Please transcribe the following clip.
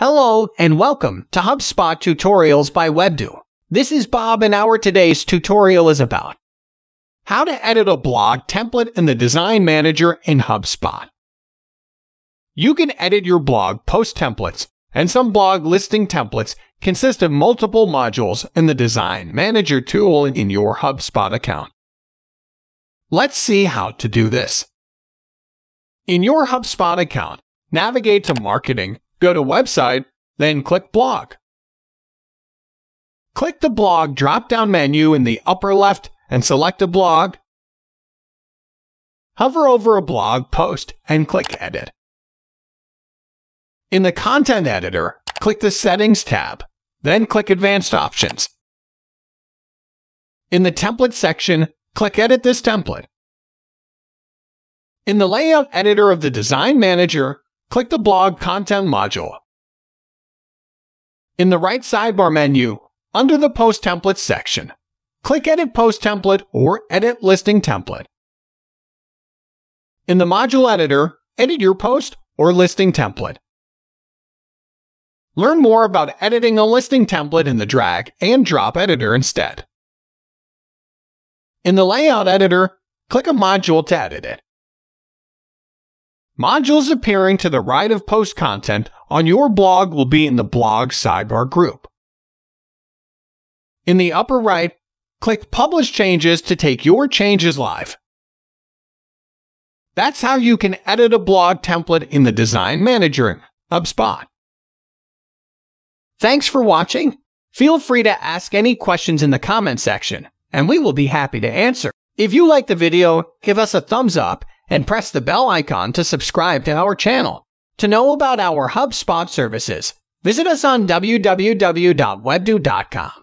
Hello and welcome to HubSpot Tutorials by webdew. This is Bob and our today's tutorial is about how to edit a blog template in the Design Manager in HubSpot. You can edit your blog post templates, and some blog listing templates consist of multiple modules in the Design Manager tool in your HubSpot account. Let's see how to do this. In your HubSpot account, navigate to Marketing Go to Website, then click Blog. Click the Blog drop-down menu in the upper left and select a blog. Hover over a blog post and click Edit. In the Content Editor, click the Settings tab, then click Advanced Options. In the Template section, click Edit this template. In the Layout Editor of the Design Manager, click the blog content module. In the right sidebar menu, under the Post Templates section, click Edit Post Template or Edit Listing Template. In the Module Editor, edit your post or listing template. Learn more about editing a listing template in the drag and drop editor instead. In the Layout Editor, click a module to edit it. Modules appearing to the right of post content on your blog will be in the blog sidebar group. In the upper right, click Publish Changes to take your changes live. That's how you can edit a blog template in the Design Manager HubSpot. Thanks for watching. Feel free to ask any questions in the comment section, and we will be happy to answer. If you like the video, give us a thumbs up and press the bell icon to subscribe to our channel. To know about our HubSpot services, visit us on www.webdew.com.